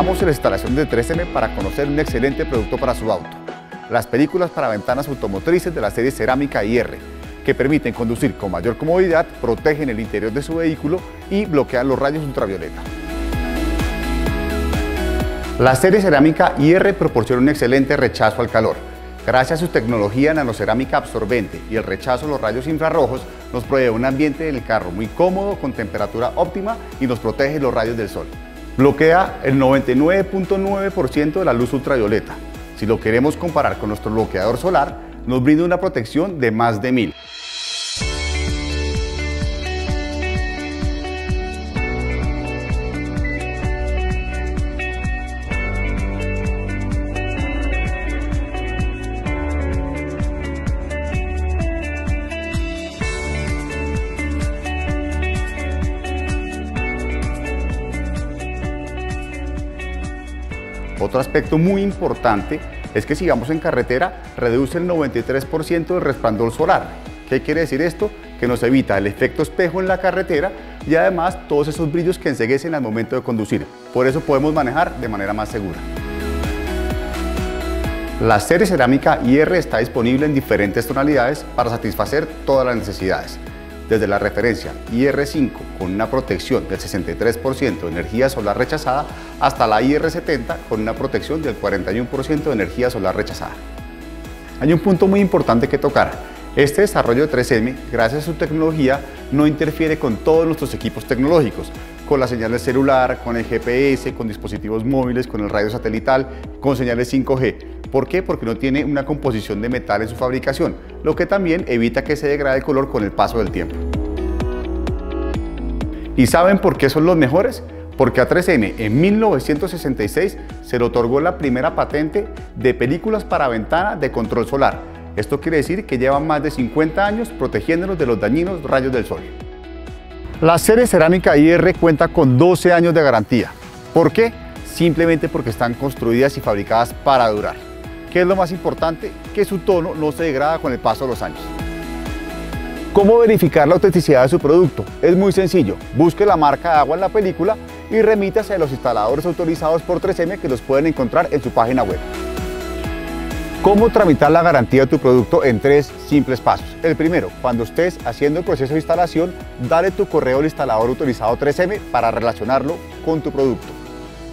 invitamos a la instalación de 3M para conocer un excelente producto para su auto. Las películas para ventanas automotrices de la serie Cerámica IR, que permiten conducir con mayor comodidad, protegen el interior de su vehículo y bloquean los rayos ultravioleta. La serie Cerámica IR proporciona un excelente rechazo al calor. Gracias a su tecnología nanocerámica absorbente y el rechazo a los rayos infrarrojos, nos provee un ambiente del carro muy cómodo, con temperatura óptima y nos protege los rayos del sol. Bloquea el 99.9% de la luz ultravioleta. Si lo queremos comparar con nuestro bloqueador solar, nos brinda una protección de más de 1000. Otro aspecto muy importante es que si vamos en carretera reduce el 93% del resplandor solar. ¿Qué quiere decir esto? Que nos evita el efecto espejo en la carretera y además todos esos brillos que enseguecen al momento de conducir. Por eso podemos manejar de manera más segura. La serie cerámica IR está disponible en diferentes tonalidades para satisfacer todas las necesidades desde la referencia IR5 con una protección del 63% de energía solar rechazada hasta la IR70 con una protección del 41% de energía solar rechazada. Hay un punto muy importante que tocar. Este desarrollo de 3M, gracias a su tecnología, no interfiere con todos nuestros equipos tecnológicos, con la señal de celular, con el GPS, con dispositivos móviles, con el radio satelital, con señales 5G. ¿Por qué? Porque no tiene una composición de metal en su fabricación, lo que también evita que se degrade el color con el paso del tiempo. ¿Y saben por qué son los mejores? Porque a 3M en 1966 se le otorgó la primera patente de películas para ventana de control solar. Esto quiere decir que llevan más de 50 años protegiéndonos de los dañinos rayos del sol. La serie cerámica IR cuenta con 12 años de garantía. ¿Por qué? Simplemente porque están construidas y fabricadas para durar. ¿Qué es lo más importante? Que su tono no se degrada con el paso de los años. ¿Cómo verificar la autenticidad de su producto? Es muy sencillo. Busque la marca de agua en la película y remítase a los instaladores autorizados por 3M que los pueden encontrar en su página web. ¿Cómo tramitar la garantía de tu producto en tres simples pasos? El primero, cuando estés haciendo el proceso de instalación, dale tu correo al instalador autorizado 3M para relacionarlo con tu producto.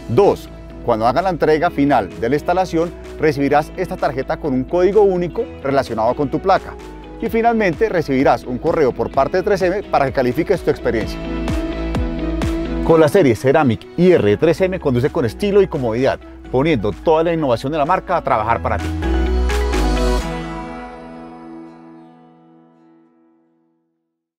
Dos, cuando hagan la entrega final de la instalación, recibirás esta tarjeta con un código único relacionado con tu placa. Y finalmente recibirás un correo por parte de 3M para que califiques tu experiencia. Con la serie Ceramic IR 3M conduce con estilo y comodidad, poniendo toda la innovación de la marca a trabajar para ti.